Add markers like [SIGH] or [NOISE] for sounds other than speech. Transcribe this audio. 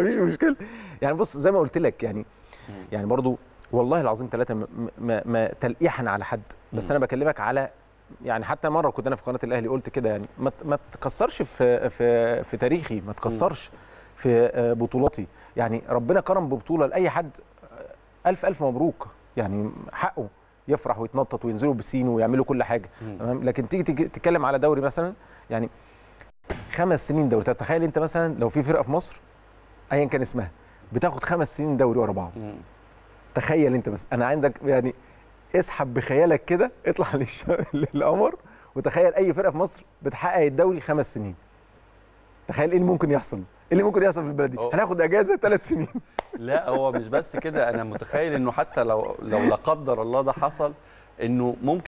مفيش مشكله يعني بص زي ما قلت لك يعني يعني برضو والله العظيم ثلاثة ما, ما, ما تلقيحا على حد. بس أنا بكلمك على يعني حتى مرة كنت أنا في قناة الأهلي قلت كده يعني ما ما تكسرش في في في تاريخي ما تكسرش في آه، بطولاتي. يعني ربنا كرم ببطولة لأي حد آه، ألف ألف مبروك. يعني حقه يفرح ويتنطط وينزلوا بسين ويعملوا كل حاجة. تمام؟ لكن تيجي تيجي تتكلم على دوري مثلا يعني خمس سنين دوري. تخيل أنت مثلا لو في فرقة في مصر ايا كان اسمها. بتاخد خمس سنين دوري ورا بعض. تخيل أنت بس. أنا عندك يعني اسحب بخيالك كده اطلع. [LAUGHS] للقمر وتخيل أي فرقة في مصر بتحقق الدوري خمس سنين. تخيل إيه اللي ممكن يحصل؟ إيه اللي ممكن يحصل في البلد دي. هناخد إجازة ثلاث سنين. [LAUGHS] لا هو مش بس كده. أنا متخيل إنه حتى لو لو لا قدر الله ده حصل إنه ممكن